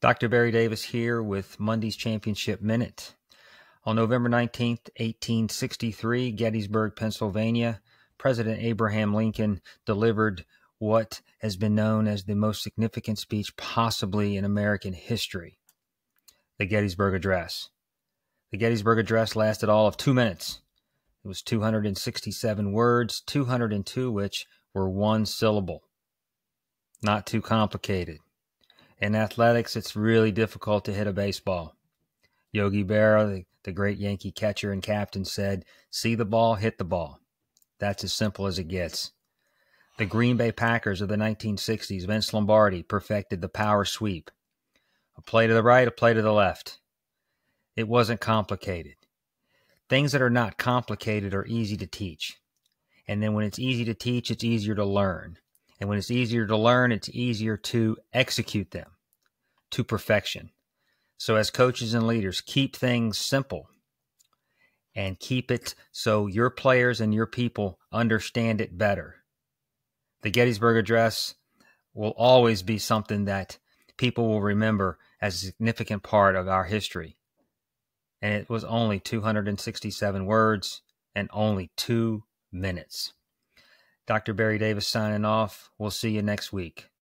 Dr. Barry Davis here with Monday's Championship Minute. On November 19th, 1863, Gettysburg, Pennsylvania, President Abraham Lincoln delivered what has been known as the most significant speech possibly in American history the Gettysburg Address. The Gettysburg Address lasted all of two minutes. It was 267 words, 202 which were one syllable. Not too complicated. In athletics, it's really difficult to hit a baseball. Yogi Berra, the, the great Yankee catcher and captain, said, See the ball, hit the ball. That's as simple as it gets. The Green Bay Packers of the 1960s, Vince Lombardi, perfected the power sweep. A play to the right, a play to the left. It wasn't complicated. Things that are not complicated are easy to teach. And then when it's easy to teach, it's easier to learn. And when it's easier to learn, it's easier to execute them to perfection. So, as coaches and leaders, keep things simple and keep it so your players and your people understand it better. The Gettysburg Address will always be something that people will remember as a significant part of our history. And it was only 267 words and only two minutes. Dr. Barry Davis signing off. We'll see you next week.